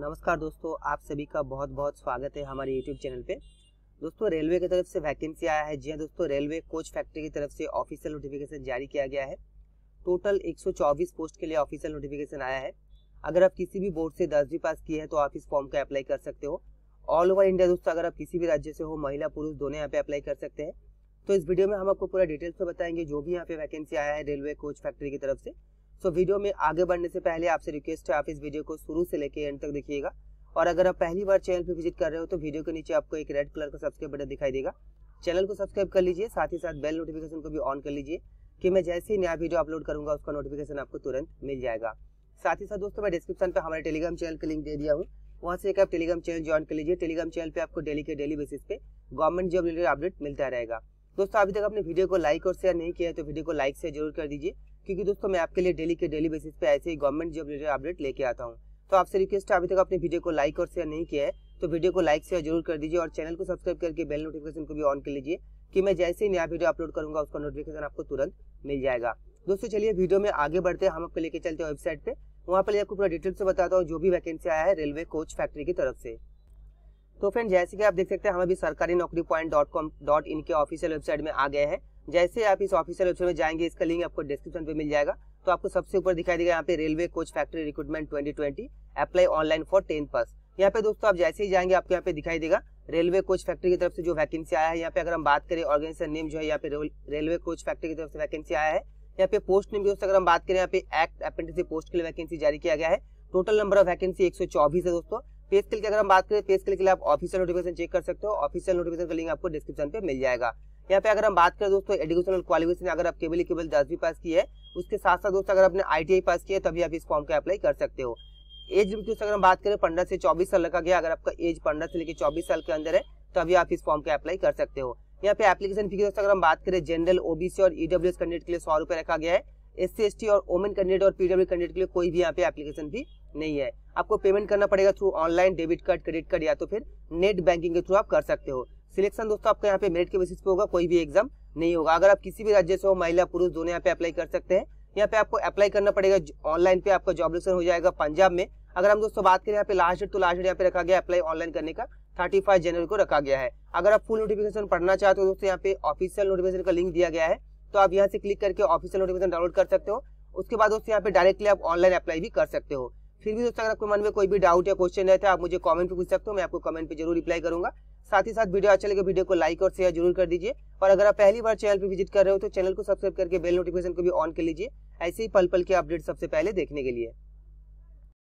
नमस्कार दोस्तों, आप सभी का बहुत बहुत स्वागत है हमारे यूट्यूब चैनल पे। दोस्तों, रेलवे की तरफ़ से वैकेंसी आया है। जी हाँ दोस्तों, रेलवे कोच फैक्ट्री की तरफ़ से ऑफिशियल नोटिफिकेशन जारी किया गया है। टोटल 124 पोस्ट के लिए ऑफिशियल नोटिफिकेशन आया है। अगर आप किसी भी बोर्ड से दसवीं पास किए हैं तो आप इस फॉर्म का अप्लाई कर सकते हो। ऑल ओवर इंडिया दोस्तों, अगर आप किसी भी राज्य से हो, महिला, पुरुष, दोनों यहाँ पे अप्लाई कर सकते हैं। तो इस वीडियो में हम आपको पूरा डिटेल्स में बताएँगे जो भी यहाँ पे वैकेंसी आया है रेलवे कोच फैक्ट्री की तरफ़ से। सो वीडियो में आगे बढ़ने से पहले आपसे रिक्वेस्ट है, आप इस वीडियो को शुरू से लेकर एंड तक देखिएगा। और अगर आप पहली बार चैनल पर विज़िट कर रहे हो तो वीडियो के नीचे आपको एक रेड कलर का सब्सक्राइब बटन दिखाई देगा। चैनल को सब्सक्राइब कर लीजिए, साथ ही साथ बेल नोटिफिकेशन को भी ऑन कर लीजिए, कि मैं जैसे ही नया वीडियो अपलोड करूँगा, उसका नोटिफिकेशन आपको तुरंत मिल जाएगा। साथ ही साथ दोस्तों, मैं डिस्क्रिप्शन पे हमारे टेलीग्राम चैनल का लिंक दे दिया हूँ। वहाँ से एक आप टेलीग्राम चैनल ज्वाइन कर लीजिए। टेलीग्राम चैनल पे आपको डेली के डेली बेसिस पे गवर्नमेंट जॉब रिलेटेड अपडेट मिलता रहेगा। दोस्तों, अभी तक अपने वीडियो को लाइक और शेयर नहीं किया है तो वीडियो को लाइक से ज़रूर कर दीजिए। क्योंकि दोस्तों मैं आपके लिए डेली के डेली बेसिस पे ऐसे ही गवर्नमेंट जॉब रिलेटेड अपडेट लेके आता हूँ। तो आपसे रिक्वेस्ट है, अभी तक अपने वीडियो को लाइक और शेयर नहीं किया है तो वीडियो को लाइक शेयर ज़रूर कर दीजिए और चैनल को सब्सक्राइब करके बेल नोटिफिकेशन को भी ऑन कर लीजिए कि मैं जैसे ही नया वीडियो अपलोड करूँगा, उसका नोटिफिकेशन आपको तुरंत मिल जाएगा। दोस्तों चलिए वीडियो में आगे बढ़ते हैं, हम आपको लेके चलते हैं वेबसाइट पे। वहाँ पर आपको पूरा डिटेल से बताता हूँ, जो भी वैकेंसी आया है रेलवे कोच फैक्ट्री की तरफ़ से। तो फ्रेंड जैसे कि आप देख सकते हैं, हम अभी Sarkari Naukri point dot com dot in के ऑफिशियल वेबसाइट में आ गए हैं। जैसे आप इस ऑफिशियल वेबसाइट में जाएँगे, इसका लिंक आपको डिस्क्रिप्शन पे मिल जाएगा। तो आपको सबसे ऊपर दिखाई देगा यहाँ पे railway coach factory recruitment 2020 apply online for ten pass यहाँ पे दोस्तों आप जैसे ही जाएँगे, आपको यहाँ पे दिखाई देगा रेलवे कोच फैक्ट्री की तरफ़ से जो वैकेंसी आया है। यहाँ पे अगर हम बात करें ऑर्गेनाइजेशन नेम जो है, यहाँ पे रेलवे कोच फैक्ट्री की तरफ़ से वैकेंसी आया है। यहाँ पे पोस्ट नेम दोस्तों अगर हम बात करें, यहाँ पे एक्ट अप्रेंटिसशिप पोस्ट के लिए वैकेंसी जारी किया गया है। टोटल नंबर ऑफ़ वैकेंसी एक सौ चौबीस है दोस्तों। पे स्किल की अगर हम बात करें पे स्किल के लिए आप ऑफिशियल नोटिफिकेशन चेक कर सकते हो। ऑफिशियल नोटिफिकेशन का लिंक आपको डिस्क्रिप्शन पे मिल जाएगा। यहाँ पे अगर हम बात करें दोस्तों एजुकेशनल क्वालिफिकेशन अगर आप केवल केवल दसवीं पास की है, उसके साथ साथ दोस्तों, अगर आपने आई पास किया तभी आप इस फॉर्म का अप्लाई कर सकते हो। एज लिमिट अगर हम बात करें, पंद्रह से चौबीस साल रखा गया, अगर आपका एज पंद्रह से लेकर चौबीस साल के अंदर है, तभी आप इस फॉर्म का अप्लाई कर सकते हो। यहाँ पे एप्लीकेशन फ़ी की अगर हम बात करें जनरल ओबीसी और ईडब्ल्यू e कैंडिडेट के लिए सौ रुपए रखा गया है। एस सी और ओमेन कैंडिडेट और पीडब्ल्यू कैंडिडेट के लिए कोई भी यहाँ पे एप्लीकेशन फ़ी नहीं है। आपको पेमेंट करना पड़ेगा through online debit card credit card या तो फिर नेट बैंकिंग के थ्रू आप कर सकते हो। सिलेक्शन दोस्तों आपका यहाँ पे मेरिट के बेसिस पे होगा, कोई भी एग्ज़ाम नहीं होगा। अगर आप किसी भी राज्य से हो, महिला, पुरुष, दोनों यहाँ पे अप्लाई कर सकते हैं। यहाँ पे आपको अप्लाई करना पड़ेगा ऑनलाइन पे आपका जॉब रिलेक्शन हो जाएगा पंजाब में। अगर हम दोस्तों बात करें, यहाँ पे लास्ट डेट तो लास्ट डेट यहाँ पे रखा गया अप्लाई ऑनलाइन करने का। थर्टी जनवरी को रखा गया है। अगर आप फुल नोटिफिकेशन पढ़ना चाहते हो दोस्तों, यहाँ पे ऑफिशियल नोटिफिकेशन का लिंक दिया गया है तो आप यहाँ से क्लिक करके ऑफिशियल नोटिफिकेशन डाउनलोड कर सकते हो। उसके बाद दोस्तों, यहाँ पे डायरेक्टली आप ऑनलाइन अप्लाई भी कर सकते हो। फिर भी दोस्तों, अगर आपके मन में कोई भी डाउट या क्वेश्चन रहता है, आप मुझे कमेंट पे पूछ सकते हो, मैं आपको कमेंट पे ज़रूर रिप्लाई करूँगा। साथ ही साथ वीडियो अच्छा लगे, वीडियो को लाइक और शेयर ज़रूर कर दीजिए। और अगर आप पहली बार चैनल पर विज़िट कर रहे हो तो चैनल को सब्सक्राइब करके बेल नोटिफिकेशन को भी ऑन कर लीजिए। ऐसे ही पल पल के अपडेट सबसे पहले देखने के लिए।